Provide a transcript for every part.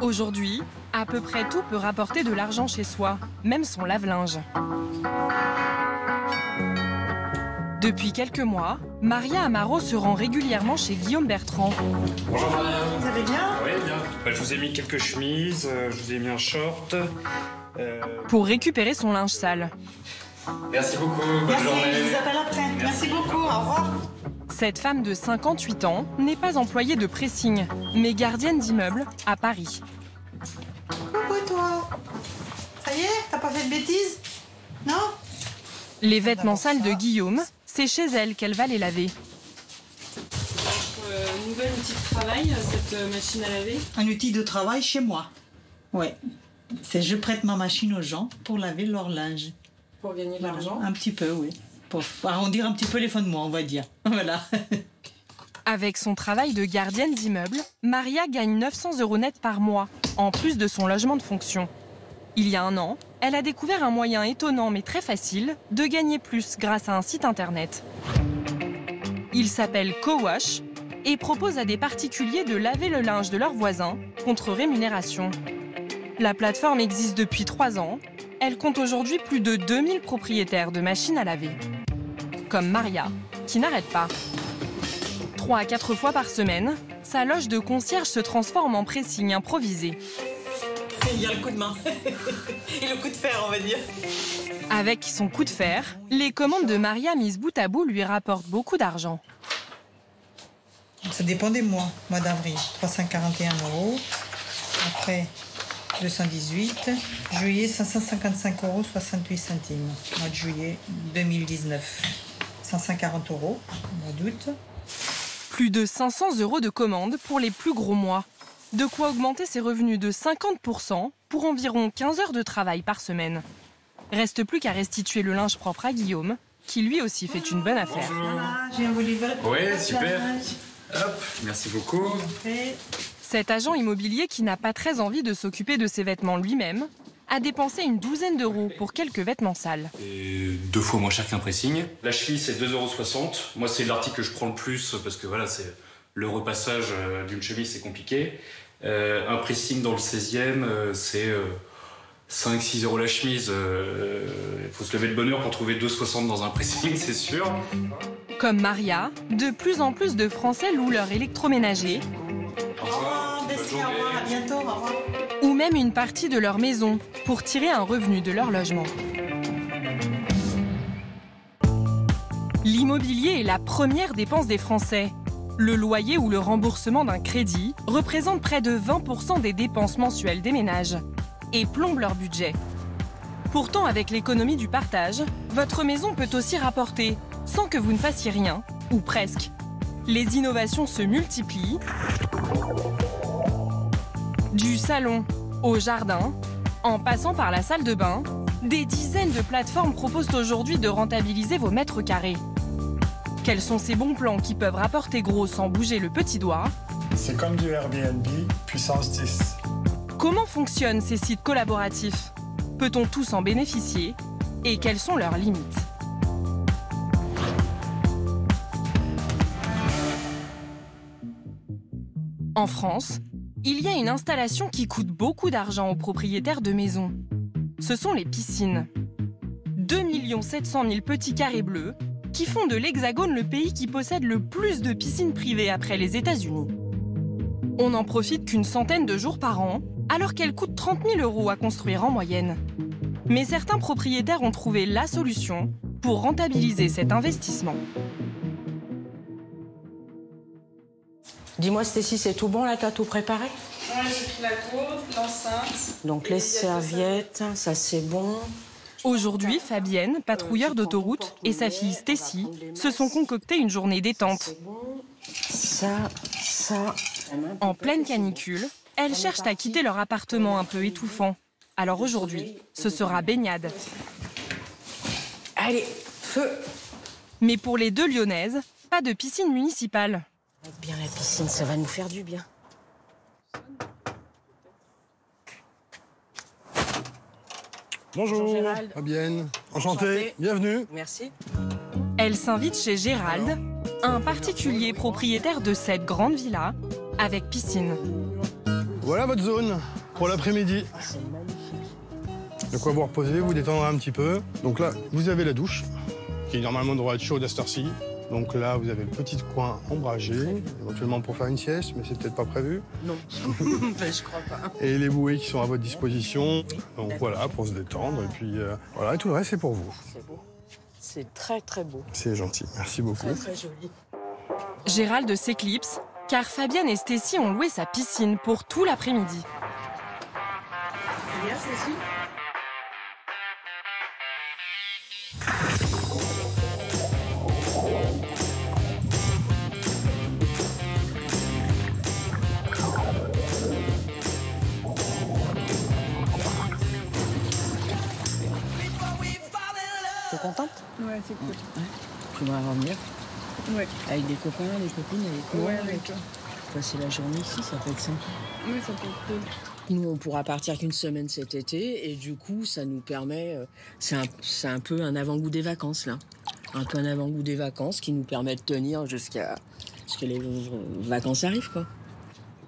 Aujourd'hui, à peu près tout peut rapporter de l'argent chez soi, même son lave-linge. Depuis quelques mois, Maria Amaro se rend régulièrement chez Guillaume Bertrand. Bonjour Maria. Vous allez bien? Oui, bien. Bah, je vous ai mis quelques chemises, euh, je vous ai mis un short. Euh, pour récupérer son linge sale. Merci beaucoup, bonne Merci, journée. je vous appelle après. Merci, beaucoup, au revoir. Cette femme de 58 ans n'est pas employée de pressing, mais gardienne d'immeuble à Paris. Coucou toi. Ça y est, t'as pas fait de bêtises? Non? Les vêtements sales de Guillaume, c'est chez elle qu'elle va les laver. Euh, nouvel outil de travail, cette euh, machine à laver. Un outil de travail chez moi. Ouais. C'est je prête ma machine aux gens pour laver leur linge. Pour gagner de Voilà. l'argent. Un petit peu, oui. Pour arrondir un petit peu les fins de mois, on va dire. Voilà. Avec son travail de gardienne d'immeuble, Maria gagne 900 euros net par mois, en plus de son logement de fonction. Il y a un an, elle a découvert un moyen étonnant mais très facile de gagner plus grâce à un site internet. Il s'appelle CoWash et propose à des particuliers de laver le linge de leurs voisins contre rémunération. La plateforme existe depuis trois ans. Elle compte aujourd'hui plus de 2000 propriétaires de machines à laver. Comme Maria, qui n'arrête pas. Trois à quatre fois par semaine, sa loge de concierge se transforme en pressing improvisé. Il y a le coup de main. Et le coup de fer, on va dire. Avec son coup de fer, les commandes de Maria mises bout à bout lui rapportent beaucoup d'argent. Ça dépend des mois. Mois d'avril, 341 euros. Après, 218. Juillet, 555 euros 68 centimes. Mois de juillet 2019, 540 euros. Mois d'août. Plus de 500 euros de commandes pour les plus gros mois. De quoi augmenter ses revenus de 50% pour environ 15 heures de travail par semaine. Reste plus qu'à restituer le linge propre à Guillaume, qui lui aussi fait une bonne affaire. Voilà, j'ai vous livrer. Ouais, super. Hop, merci beaucoup. Cet agent immobilier qui n'a pas très envie de s'occuper de ses vêtements lui-même a dépensé une douzaine d'euros pour quelques vêtements sales. Et deux fois moins cher qu'un pressing. La cheville, c'est 2,60€. Moi, c'est l'article que je prends le plus parce que voilà, c'est le repassage euh, d'une chemise, c'est compliqué. Euh, un pressing dans le 16e, euh, c'est 5-6 euros la chemise. Il faut se lever de bonne heure pour trouver 2,60€ dans un pressing, c'est sûr. Comme Maria, de plus en plus de Français louent leur électroménager ou même une partie de leur maison pour tirer un revenu de leur logement. L'immobilier est la première dépense des Français. Le loyer ou le remboursement d'un crédit représente près de 20% des dépenses mensuelles des ménages et plombe leur budget. Pourtant, avec l'économie du partage, votre maison peut aussi rapporter sans que vous ne fassiez rien, ou presque. Les innovations se multiplient du salon au jardin, en passant par la salle de bain, des dizaines de plateformes proposent aujourd'hui de rentabiliser vos mètres carrés. Quels sont ces bons plans qui peuvent rapporter gros sans bouger le petit doigt C'est comme du Airbnb, puissance 10. Comment fonctionnent ces sites collaboratifs Peut-on tous en bénéficier Et quelles sont leurs limites En France, il y a une installation qui coûte beaucoup d'argent aux propriétaires de maisons. Ce sont les piscines. 2 700 000 petits carrés bleus qui font de l'Hexagone le pays qui possède le plus de piscines privées après les États-Unis. On n'en profite qu'une centaine de jours par an, alors qu'elles coûtent 30 000 euros à construire en moyenne. Mais certains propriétaires ont trouvé la solution pour rentabiliser cet investissement. Dis-moi, Stécie, c'est tout bon là T'as tout préparé? Ouais, j'ai pris la gourde, l'enceinte. Donc les serviettes, ça c'est bon. Aujourd'hui, Fabienne, patrouilleur d'autoroute, et sa fille Stécie se sont concoctés une journée détente. Ça, ça. En pleine canicule, elles cherchent à quitter leur appartement un peu étouffant. Alors aujourd'hui, ce sera baignade. Allez, feu Mais pour les deux lyonnaises, pas de piscine municipale. Bien la piscine, ça va nous faire du bien. Bonjour, Bonjour, Gérald. Fabienne. Enchanté. Enchanté. bienvenue. Merci. Elle s'invite chez Gérald, un particulier propriétaire de cette grande villa avec piscine. Voilà votre zone pour l'après-midi. C'est magnifique. De quoi vous reposer, vous détendre un petit peu. Donc là, vous avez la douche, qui normalement devrait être chaude à cette heure-ci. Donc là, vous avez le petit coin ombragé, éventuellement pour faire une sieste, mais c'est peut-être pas prévu. Non, ben, je crois pas. Et les bouées qui sont à votre disposition. Donc voilà, pour se détendre. Et puis euh, voilà, et tout le reste, c'est pour vous. C'est beau. C'est très très beau. C'est gentil. Merci beaucoup. Très très joli. Gérald s'éclipse car Fabienne et Stécie ont loué sa piscine pour tout l'après-midi. Contente Ouais, c'est cool. Tu vas revenir Ouais. avec des copains, des copines, avec moi. Ouais, avec toi. Passer la journée ici, ça peut être sympa. Ouais, ça peut être cool. Nous, on pourra partir qu'une semaine cet été et du coup, ça nous permet. euh, c'est un, c'est un peu un avant-goût des vacances, là. Un peu un avant-goût des vacances qui nous permet de tenir jusqu'à ce que les vacances arrivent, quoi.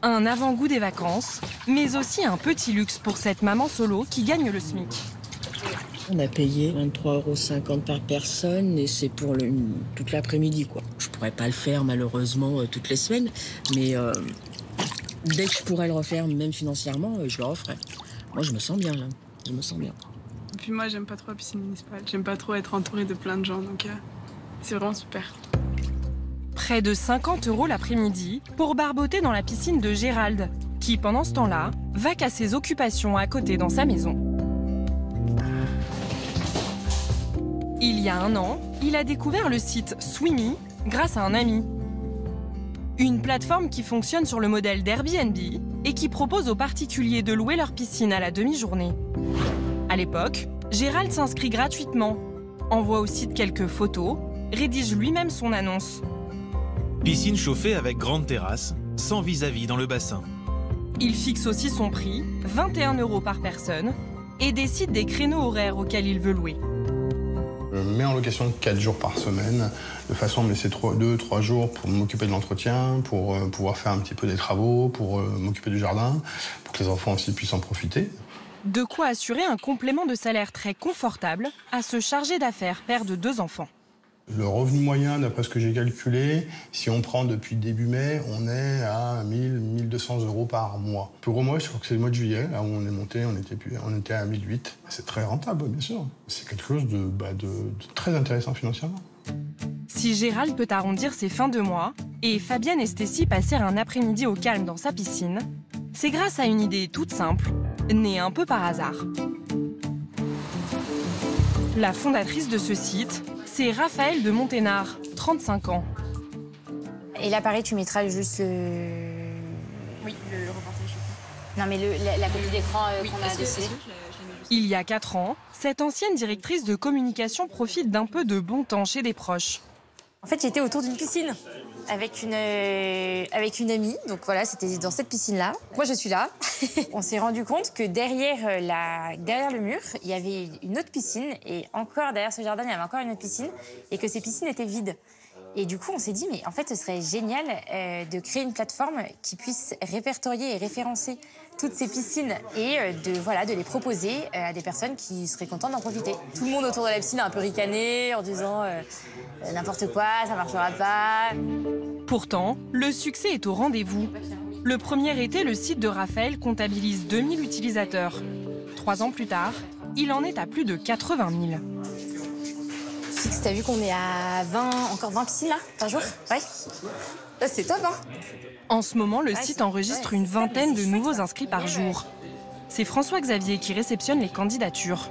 Un avant-goût des vacances, mais aussi un petit luxe pour cette maman solo qui gagne le SMIC. On a payé 23,50 euros par personne et c'est pour le- une- toute l'après-midi, quoi. Je pourrais pas le faire, malheureusement, euh, toutes les semaines, mais euh, dès que je pourrais le refaire, même financièrement, euh, je le referai. Moi, je me sens bien, là. Je me sens bien. Et puis moi, j'aime pas trop la piscine municipale. J'aime pas trop être entourée de plein de gens, donc euh, c'est vraiment super. Près de 50 euros l'après-midi pour barboter dans la piscine de Gérald, qui pendant ce temps-là va qu'à ses occupations à côté dans sa maison. Il y a un an, il a découvert le site Swimmy grâce à un ami. Une plateforme qui fonctionne sur le modèle d'Airbnb et qui propose aux particuliers de louer leur piscine à la demi-journée. À l'époque, Gérald s'inscrit gratuitement, envoie au site quelques photos, rédige lui-même son annonce. Piscine chauffée avec grande terrasse, sans vis-à-vis dans le bassin. Il fixe aussi son prix, 21 euros par personne, et décide des créneaux horaires auxquels il veut louer. Je mets en location 4 jours par semaine, de façon à me laisser 2-3 jours pour m'occuper de l'entretien, pour euh, pouvoir faire un petit peu des travaux, pour euh, m'occuper du jardin, pour que les enfants aussi puissent en profiter. De quoi assurer un complément de salaire très confortable à ce chargé d'affaires père de deux enfants. Le revenu moyen, d'après ce que j'ai calculé, si on prend depuis début mai, on est à 1000, 1200 euros par mois. Gros mois, je crois que c'est le mois de juillet, là où on est monté, on était, on était à 1008. C'est très rentable, bien sûr. C'est quelque chose de, bah, de très intéressant financièrement. Si Gérald peut arrondir ses fins de mois, et Fabienne et Stécie passèrent un après-midi au calme dans sa piscine, c'est grâce à une idée toute simple, née un peu par hasard. La fondatrice de ce site, c'est Raphaël de Monténard, 35 ans. Et là, pareil, tu mettras juste le. Oui, le reportage. Non, mais le- la, la copie d'écran euh, qu'on a laissée. Il y a 4 ans, cette ancienne directrice de communication profite d'un peu de bon temps chez des proches. En fait, j'étais autour d'une piscine avec une, euh, avec une amie. Donc voilà, c'était dans cette piscine-là. Moi, je suis là. On s'est rendu compte que derrière, euh, la, derrière le mur, il y avait une autre piscine. Et encore derrière ce jardin, il y avait encore une autre piscine. Et que ces piscines étaient vides. Et du coup, on s'est dit, mais en fait, ce serait génial euh, de créer une plateforme qui puisse répertorier et référencer toutes ces piscines et euh, de, voilà, de les proposer euh, à des personnes qui seraient contentes d'en profiter. Tout le monde autour de la piscine a un peu ricané en disant euh, n'importe quoi, ça marchera pas. Pourtant, le succès est au rendez-vous. Le premier été, le site de Raphaël comptabilise 2000 utilisateurs. Trois ans plus tard, il en est à plus de 80 000. Fix, t'as vu qu'on est à 20, encore 20 piscines là, par jour? Ouais. C'est top, hein En ce moment, le Ouais, site enregistre ouais, une vingtaine de nouveaux ça. inscrits par Ouais, jour. C'est François Xavier qui réceptionne les candidatures.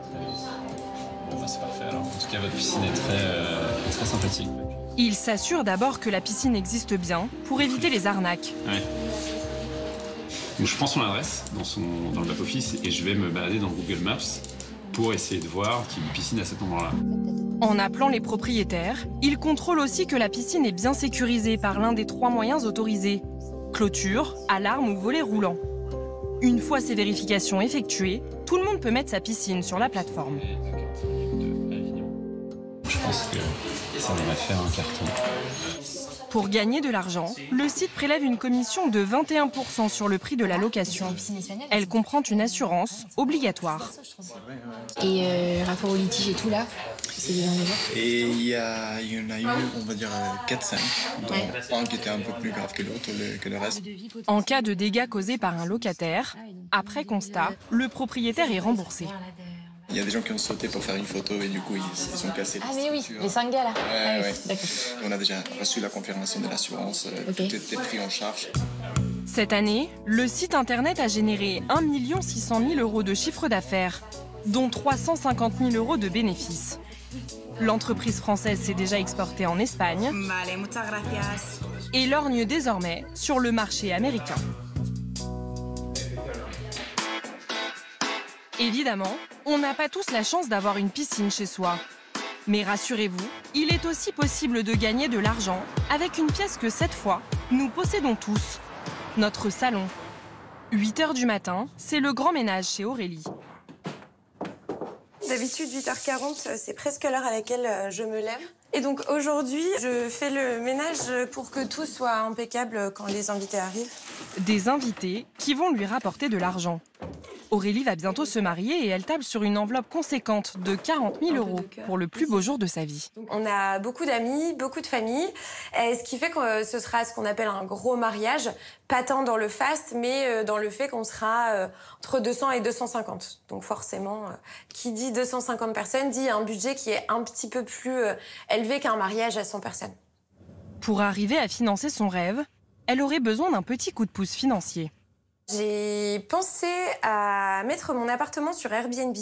Bah, c'est parfait alors. En tout cas, votre piscine est très, euh, très sympathique. Il s'assure d'abord que la piscine existe bien pour éviter les arnaques. Ouais. Donc, je prends son adresse dans, son, dans le back-office et je vais me balader dans Google Maps pour essayer de voir qu'il y a une piscine à cet endroit-là. En appelant les propriétaires, il contrôle aussi que la piscine est bien sécurisée par l'un des trois moyens autorisés clôture, alarme ou volet roulant. Une fois ces vérifications effectuées, tout le monde peut mettre sa piscine sur la plateforme. Je pense que ça faire un carton. Pour gagner de l'argent, le site prélève une commission de 21% sur le prix de la location. Elle comprend une assurance obligatoire. Et euh, rapport au litige et tout là, Et il y, a, il y en a eu, on va dire, euh, 4-5, dont un qui était un peu plus grave que l'autre, le- que le reste. En cas de dégâts causés par un locataire, après constat, le propriétaire est remboursé. Il y a des gens qui ont sauté pour faire une photo et du coup, ils se sont cassés. Ah mais oui, les cinq gars là. Ouais, Ah oui, ouais. D'accord. On a déjà reçu la confirmation de l'assurance, euh, Ok. tout était pris en charge. Cette année, le site internet a généré 1 600 000 euros de chiffre d'affaires, dont 350 000 euros de bénéfices. L'entreprise française s'est déjà exportée en Espagne et lorgne désormais sur le marché américain. Évidemment, on n'a pas tous la chance d'avoir une piscine chez soi. Mais rassurez-vous, il est aussi possible de gagner de l'argent avec une pièce que cette fois, nous possédons tous, notre salon. 8 heures du matin, c'est le grand ménage chez Aurélie. D'habitude, 8h40, c'est presque l'heure à laquelle euh, je me lève. Et donc aujourd'hui, je fais le ménage pour que tout soit impeccable quand les invités arrivent. Des invités qui vont lui rapporter de l'argent. Aurélie va bientôt se marier et elle table sur une enveloppe conséquente de 40 000 euros pour le plus beau jour de sa vie. On a beaucoup d'amis, beaucoup de familles, ce qui fait que euh, ce sera ce qu'on appelle un gros mariage, pas tant dans le faste, mais euh, dans le fait qu'on sera euh, entre 200 et 250. Donc forcément, qui dit 250 personnes dit un budget qui est un petit peu plus élevé qu'un mariage à 100 personnes. Pour arriver à financer son rêve, elle aurait besoin d'un petit coup de pouce financier. J'ai pensé à mettre mon appartement sur Airbnb,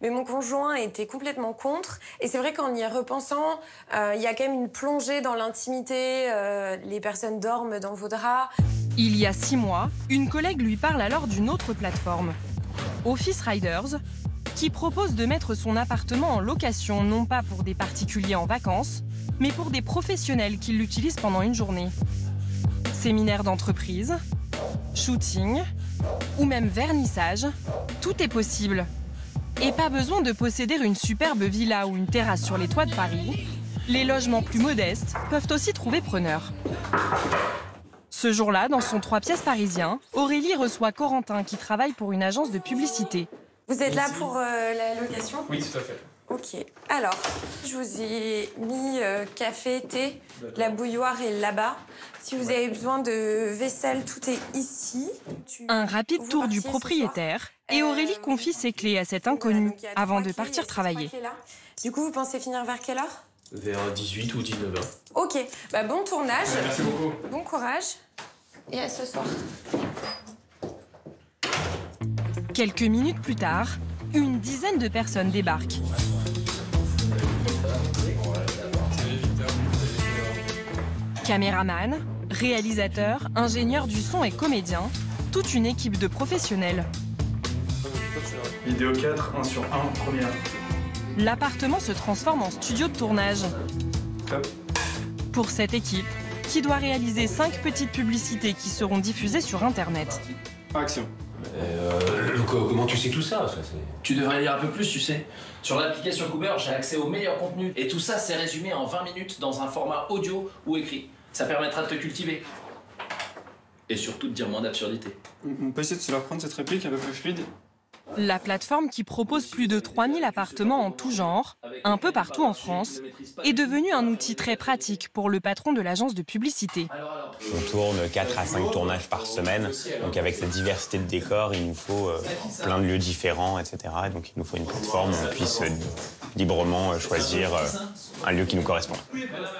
mais mon conjoint était complètement contre. Et c'est vrai qu'en y repensant, euh, il y a quand même une plongée dans l'intimité. euh, les personnes dorment dans vos draps. Il y a six mois, une collègue lui parle alors d'une autre plateforme, Office Riders, qui propose de mettre son appartement en location non pas pour des particuliers en vacances, mais pour des professionnels qui l'utilisent pendant une journée. Séminaire d'entreprise, shooting ou même vernissage, tout est possible. Et pas besoin de posséder une superbe villa ou une terrasse sur les toits de Paris. Les logements plus modestes peuvent aussi trouver preneur. Ce jour-là, dans son trois pièces parisien, Aurélie reçoit Corentin qui travaille pour une agence de publicité. Vous êtes là pour euh, la location? Oui, tout à fait. Ok. Alors, je vous ai mis euh, café, thé, la bouilloire est là-bas. Si vous avez besoin de vaisselle, tout est ici. Tu- Un rapide Vous tour du propriétaire et Euh, Aurélie confie ses clés à cet inconnu avant de partir travailler. Du coup, vous pensez finir vers quelle heure? Vers 18 ou 19 heures. Ok. Bah, bon tournage. Merci beaucoup. Bon courage. Et à ce soir. Quelques minutes plus tard, une dizaine de personnes débarquent. Caméraman, réalisateur, ingénieur du son et comédien, toute une équipe de professionnels. Vidéo 4, 1 sur 1, première. L'appartement se transforme en studio de tournage. Hop. Pour cette équipe, qui doit réaliser cinq petites publicités qui seront diffusées sur Internet. Action. Euh, co- comment tu sais tout ça, ça, c'est- Tu devrais lire un peu plus, tu sais. Sur l'application Cooper, j'ai accès au meilleur contenu. Et tout ça, c'est résumé en 20 minutes dans un format audio ou écrit. Ça permettra de te cultiver. Et surtout de dire moins d'absurdité. On peut essayer de se leur prendre cette réplique un peu plus fluide. La plateforme qui propose plus de 3000 appartements en tout genre, un peu partout en France, est devenue un outil très pratique pour le patron de l'agence de publicité. On tourne 4 à 5 tournages par semaine. Donc avec cette diversité de décors, il nous faut euh, plein de lieux différents, etc. Et donc il nous faut une plateforme où on puisse euh, librement euh, choisir un lieu qui nous correspond.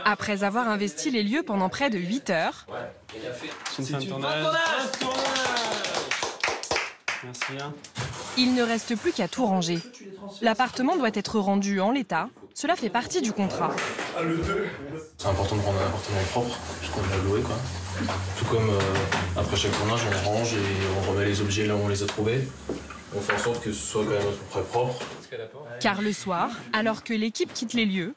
Après avoir investi les lieux pendant près de 8 heures, C'est une fin de tournage. Merci. hein. Il ne reste plus qu'à tout ranger. L'appartement doit être rendu en l'état, cela fait partie du contrat. C'est important de rendre un appartement propre, puisqu'on l'a loué, quoi. Tout comme euh, après chaque tournage, on range et on remet les objets là où on les a trouvés. On fait en sorte que ce soit quand même à peu près propre. Car le soir, alors que l'équipe quitte les lieux,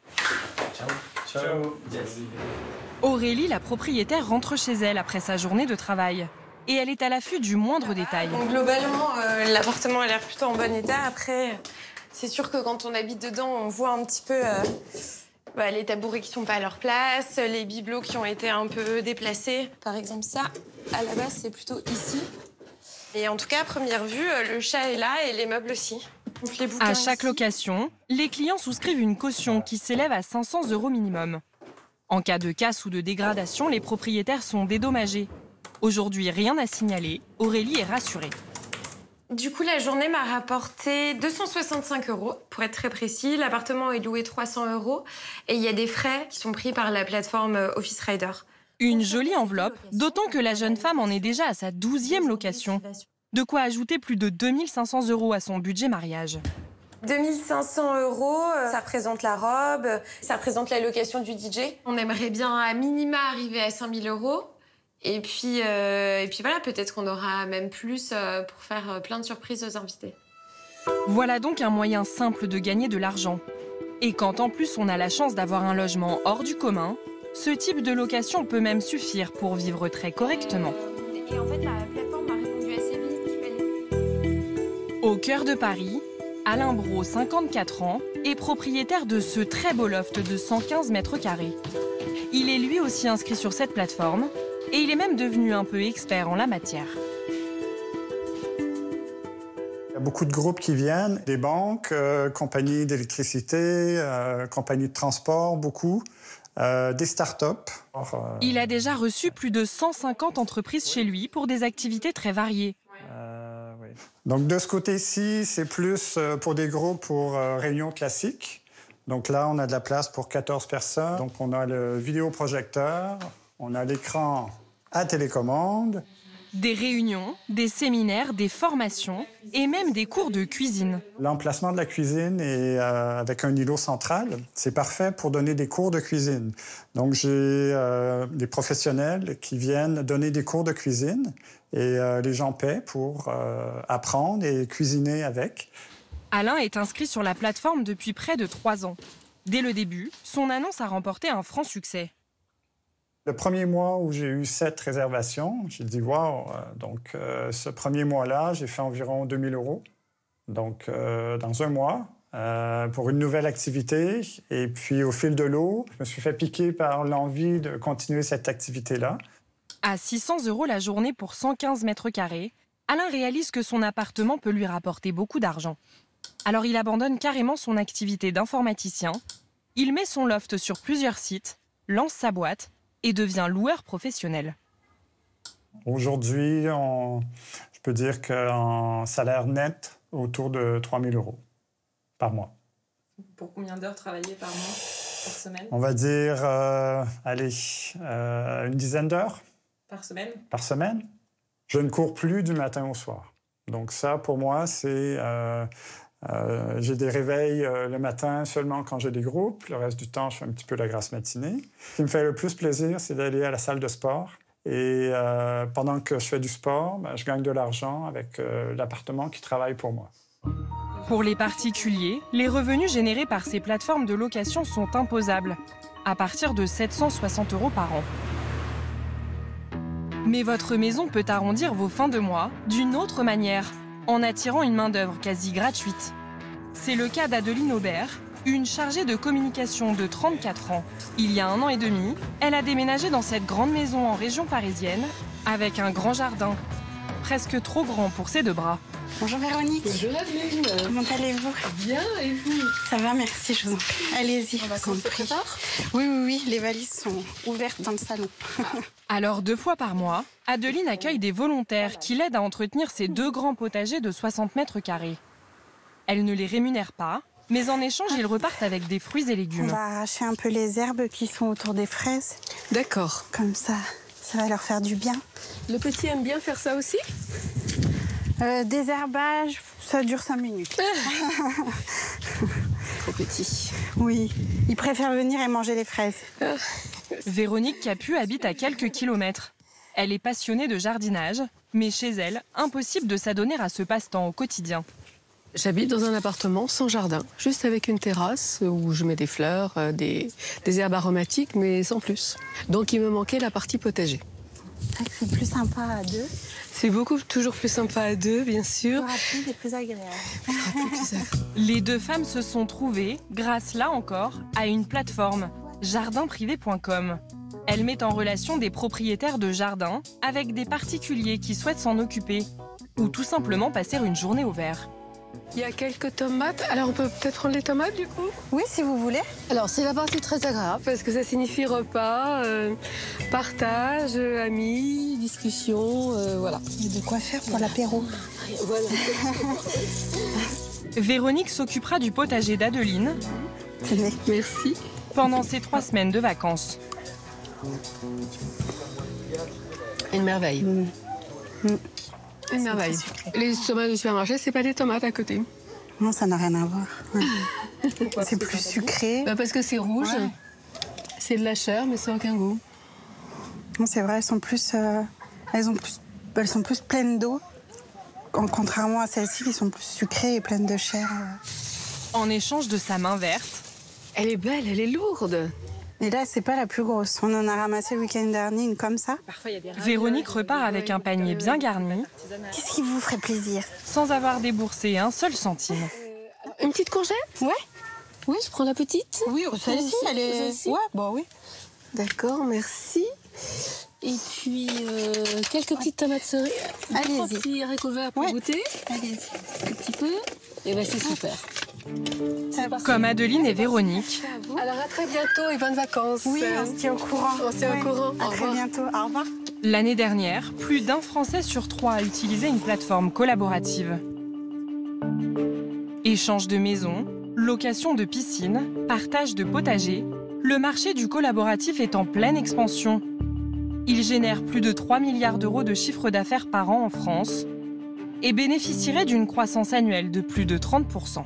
Aurélie, la propriétaire, rentre chez elle après sa journée de travail. Et elle est à l'affût du moindre détail. Donc, globalement, euh, l'appartement a l'air plutôt en bon état. Après, c'est sûr que quand on habite dedans, on voit un petit peu euh, Bah, les tabourets qui sont pas à leur place, les bibelots qui ont été un peu déplacés. Par exemple, ça, à la base, c'est plutôt ici. Et en tout cas, à première vue, le chat est là et les meubles aussi. Donc, les À chaque ici. location, les clients souscrivent une caution qui s'élève à 500 euros minimum. En cas de casse ou de dégradation, les propriétaires sont dédommagés. Aujourd'hui, rien à signaler. Aurélie est rassurée. Du coup, la journée m'a rapporté 265 euros, pour être très précis. L'appartement est loué 300 euros et il y a des frais qui sont pris par la plateforme euh, Office Rider. Une jolie enveloppe, d'autant que la jeune femme en est déjà à sa douzième location. De quoi ajouter plus de 2500 euros à son budget mariage. 2500 euros, euh, ça représente la robe, euh, ça représente la location du DJ. On aimerait bien à minima arriver à 5000 euros. Et puis, euh, et puis voilà, peut-être qu'on aura même plus euh, pour faire euh, plein de surprises aux invités. Voilà donc un moyen simple de gagner de l'argent. Et quand en plus on a la chance d'avoir un logement hors du commun, ce type de location peut même suffire pour vivre très correctement. Et en fait, la plateforme m'a répondu assez vite qu'il fallait Au cœur de Paris, Alain Bro, 54 ans, est propriétaire de ce très beau loft de 115 mètres carrés. Il est lui aussi inscrit sur cette plateforme et il est même devenu un peu expert en la matière. Il y a beaucoup de groupes qui viennent, des banques, euh, compagnies d'électricité, euh, compagnies de transport, beaucoup, euh, des start-up. Alors, Il a déjà reçu plus de 150 entreprises chez lui pour des activités très variées. oui. Donc de ce côté-ci, c'est plus pour des groupes pour réunions classiques. Donc là, on a de la place pour 14 personnes. Donc on a le vidéoprojecteur, on a l'écran à télécommande. Des réunions, des séminaires, des formations et même des cours de cuisine. L'emplacement de la cuisine est euh, avec un îlot central. C'est parfait pour donner des cours de cuisine. Donc, j'ai euh, des professionnels qui viennent donner des cours de cuisine et euh, les gens paient pour apprendre et cuisiner avec. Alain est inscrit sur la plateforme depuis près de trois ans. Dès le début, son annonce a remporté un franc succès. Le premier mois où j'ai eu sept réservations, j'ai dit waouh. euh, Donc, euh, ce premier mois-là, j'ai fait environ 2000 euros. Donc, euh, dans un mois, pour une nouvelle activité. Et puis, au fil de l'eau, je me suis fait piquer par l'envie de continuer cette activité-là. À 600 euros la journée pour 115 mètres carrés, Alain réalise que son appartement peut lui rapporter beaucoup d'argent. Alors il abandonne carrément son activité d'informaticien, il met son loft sur plusieurs sites, lance sa boîte et devient loueur professionnel. Aujourd'hui, on- je peux dire qu'en salaire net, autour de 3000 euros par mois. Pour combien d'heures travaillées par mois, par semaine? On va dire, euh, allez, euh, une dizaine d'heures Par semaine? Par semaine. Je ne cours plus du matin au soir. Donc ça, pour moi, c'est... euh, euh, j'ai des réveils euh, le matin seulement quand j'ai des groupes. Le reste du temps, je fais un petit peu la grasse matinée. Ce qui me fait le plus plaisir, c'est d'aller à la salle de sport. Et euh, pendant que je fais du sport, ben, je gagne de l'argent avec l'appartement qui travaille pour moi. Pour les particuliers, les revenus générés par ces plateformes de location sont imposables, à partir de 760 euros par an. Mais votre maison peut arrondir vos fins de mois d'une autre manière, en attirant une main-d'œuvre quasi gratuite. C'est le cas d'Adeline Aubert, une chargée de communication de 34 ans. Il y a un an et demi, elle a déménagé dans cette grande maison en région parisienne, avec un grand jardin, presque trop grand pour ses deux bras. Bonjour Véronique. Bonjour Adeline. Comment allez-vous? Bien, et vous? Ça va, merci, je vous en prie. Allez-y. On va vous prie. Oui, oui, oui, les valises sont ouvertes dans le salon. Alors, deux fois par mois, Adeline accueille des volontaires qui l'aident à entretenir ces deux grands potagers de 60 mètres carrés. Elle ne les rémunère pas, mais en échange, ils repartent avec des fruits et On légumes. va arracher un peu les herbes qui sont autour des fraises. D'accord. Comme ça, ça va leur faire du bien. Le petit aime bien faire ça aussi? Euh, désherbage, ça dure 5 minutes. Trop petit. Oui, il préfère venir et manger les fraises. Véronique Capu habite à quelques kilomètres. Elle est passionnée de jardinage, mais chez elle, impossible de s'adonner à ce passe-temps au quotidien. J'habite dans un appartement sans jardin, juste avec une terrasse où je mets des fleurs, euh, des, des herbes aromatiques, mais sans plus. Donc il me manquait la partie potager. C'est plus sympa à deux. C'est beaucoup toujours plus sympa à deux, bien sûr. Plus rapide et plus agréable. Les deux femmes se sont trouvées, grâce là encore, à une plateforme, jardinprivé.com. Elle met en relation des propriétaires de jardins avec des particuliers qui souhaitent s'en occuper ou tout simplement passer une journée au vert. Il y a quelques tomates. Alors on peut peut-être prendre les tomates du coup Oui, si vous voulez. Alors c'est la partie très agréable parce que ça signifie repas, euh, partage, euh, amis, discussion, euh, voilà. Il y a de quoi faire pour l'apéro. Voilà. Véronique s'occupera du potager d'Adeline Merci. pendant ses trois semaines de vacances. Une merveille. Une merveille. Les tomates du supermarché, c'est pas des tomates à côté. Non, ça n'a rien à voir. Ouais. c'est plus sucré. Bah, parce que c'est rouge. Ouais. C'est de la chair, mais c'est aucun goût. Non, c'est vrai, elles sont plus, euh, elles ont plus, elles sont plus pleines d'eau, en- contrairement à celles-ci qui sont plus sucrées et pleines de chair. euh. En échange de sa main verte, Elle est belle, elle est lourde. Et là, c'est pas la plus grosse. On en a ramassé le week-end dernier une comme ça. Véronique repart avec un panier bien garni, Qu'est-ce qui vous ferait plaisir? Sans avoir déboursé un seul centime. Une petite courgette? Ouais. Oui, je prends la petite. Oui, celle-ci, elle est. Celle-ci Ouais, bah oui. D'accord, merci. Et puis, euh, quelques petites tomates cerises. Allez-y. Petits haricots verts pour Ouais. goûter. Allez-y. Un petit peu. Et ben c'est super. Comme Adeline et Véronique, Alors à très bientôt et bonnes vacances. Oui, on se tient au courant. On se tient au courant. À Au très revoir. bientôt. Au revoir. l'année dernière, plus d'un Français sur trois a utilisé une plateforme collaborative. Échange de maisons, location de piscines, partage de potagers, le marché du collaboratif est en pleine expansion. Il génère plus de 3 milliards d'euros de chiffre d'affaires par an en France et bénéficierait d'une croissance annuelle de plus de 30%.